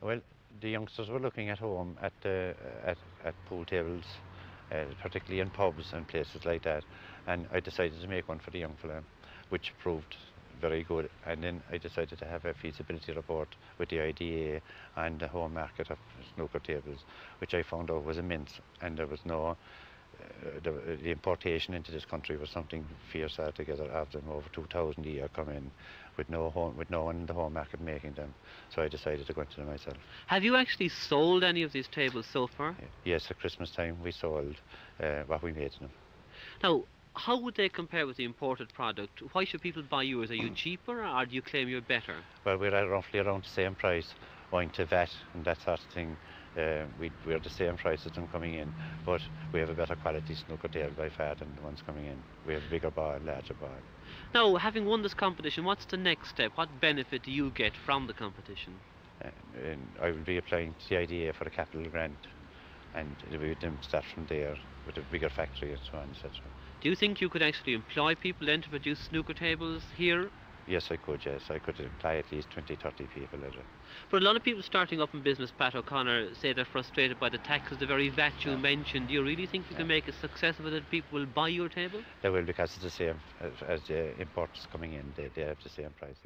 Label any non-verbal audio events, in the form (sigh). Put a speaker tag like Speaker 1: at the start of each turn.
Speaker 1: Well, the youngsters were looking at home at uh, at, at pool tables, uh, particularly in pubs and places like that, and I decided to make one for the young fella, which proved very good. And then I decided to have a feasibility report with the IDA and the home market of snooker tables, which I found out was immense, and there was no. Uh, the, the importation into this country was something fierce altogether. Of them over 2,000 a year come in, with no home, with no one in the home market making them. So I decided to go into them myself.
Speaker 2: Have you actually sold any of these tables so far?
Speaker 1: Yes, at Christmas time we sold uh, what we made in them.
Speaker 2: Now, how would they compare with the imported product? Why should people buy yours? Are you (clears throat) cheaper or do you claim you're better?
Speaker 1: Well, we're at roughly around the same price, owing to VAT and that sort of thing. Uh, we, we're the same price as them coming in, but we have a better quality snooker table by far than the ones coming in. We have a bigger ball, larger ball.
Speaker 2: Now, having won this competition, what's the next step? What benefit do you get from the competition?
Speaker 1: Uh, I will be applying to the IDA for a capital grant, and will be them start from there with a bigger factory and so on, etc.
Speaker 2: Do you think you could actually employ people then to produce snooker tables here?
Speaker 1: Yes, I could, yes. I could employ at least 20, 30 people.
Speaker 2: But a lot of people starting up in business, Pat O'Connor, say they're frustrated by the taxes, the very VAT you
Speaker 1: Yeah.
Speaker 2: mentioned. Do you really think you can make a success of it that people will buy your table?
Speaker 1: They will because it's the same as, as the imports coming in. They, they have the same price.